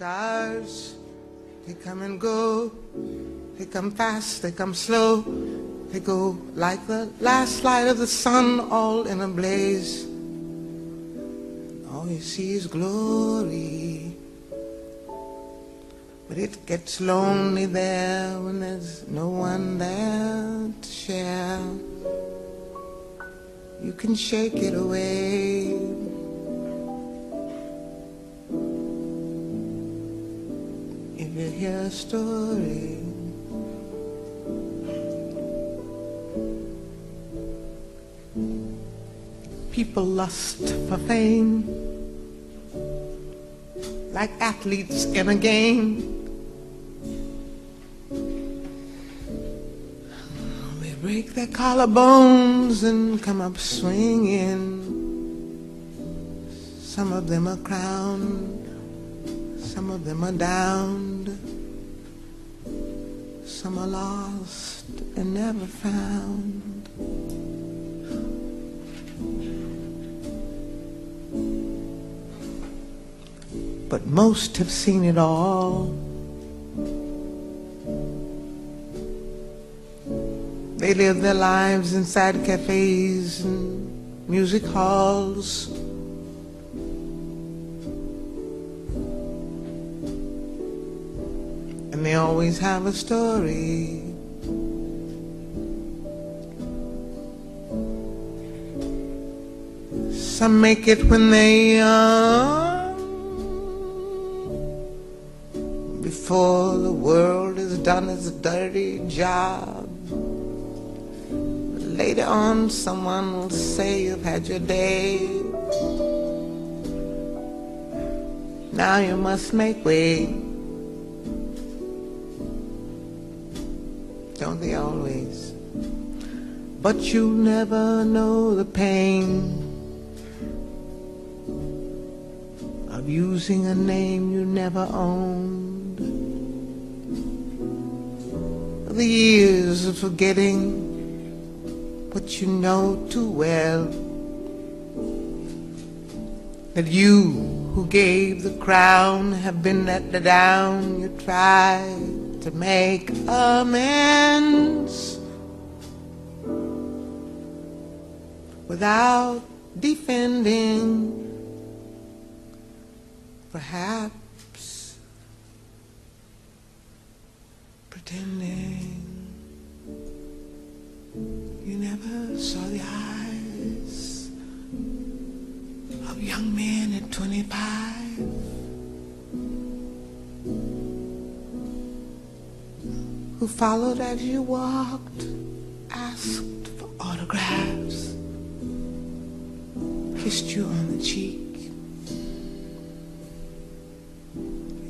Stars, they come and go. They come fast, they come slow. They go like the last light of the sun, all in a blaze. All you see is glory. But it gets lonely there when there's no one there to share. You can shake it away. A story. People lust for fame like athletes in a game. They break their collarbones and come up swinging. Some of them are crowned, some of them are downed, some are lost and never found. but most have seen it all. They live their lives inside cafes and music halls. And they always have a story. Some make it when they young before the world has done its dirty job. Later on, someone will say you've had your day. Now you must make way. Don't they always? But you never know the pain of using a name you never owned. The years of forgetting what you know too well. That you who gave the crown have been let down. You try to make amends without defending. Perhaps pretending. You never saw the eyes of young men at 25 who followed as you walked, asked for autographs, kissed you on the cheek.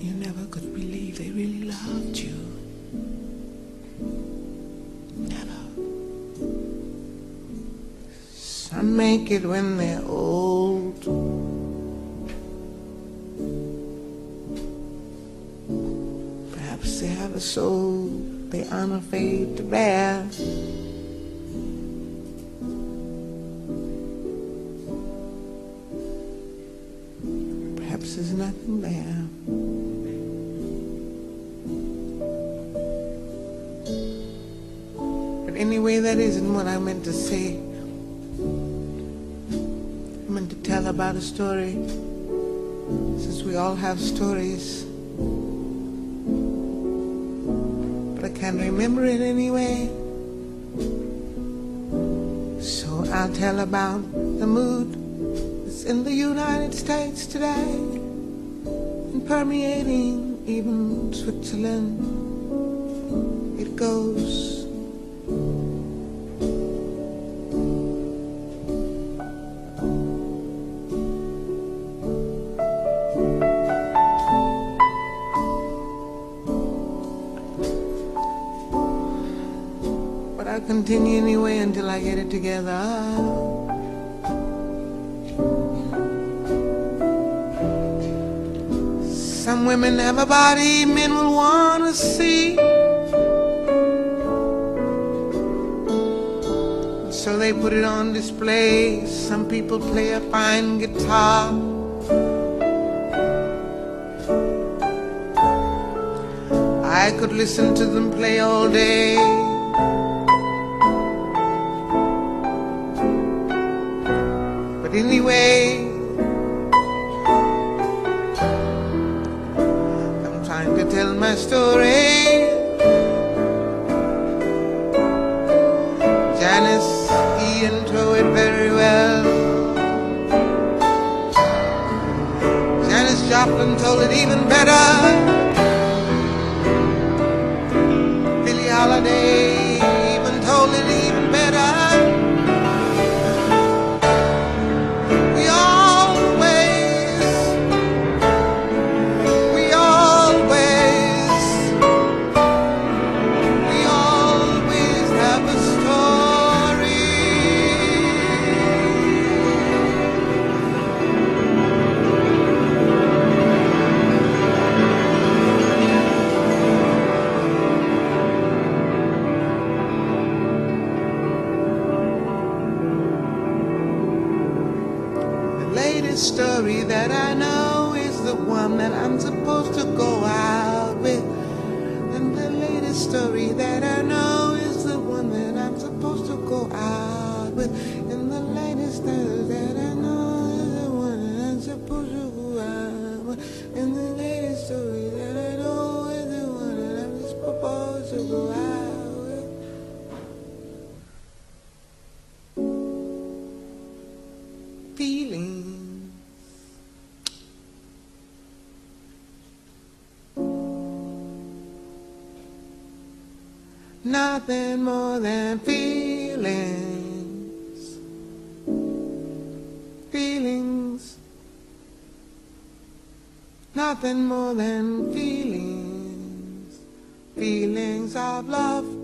You never could believe they really loved you. Never. Some make it when they're old. Perhaps they have a soul they aren't afraid to bear. Perhaps there's nothing there. But anyway, that isn't what I meant to say. I meant to tell about a story, since we all have stories. But I can't remember it anyway. So I'll tell about the mood that's in the United States today and permeating even Switzerland. It goes. Continue anyway until I get it together. Some women have a body men will want to see. So they put it on display. Some people play a fine guitar. I could listen to them play all day. But anyway, I'm trying to tell my story. Janis Ian told it very well. Janis Joplin told it even better. Story that I know is the one that I'm supposed to go out with. And the latest story that I know is the one that I'm supposed to go out with. And the latest story that I know is the one that I'm supposed to go out with. And the latest story Nothing more than feelings. Feelings. Nothing more than feelings. Feelings of love.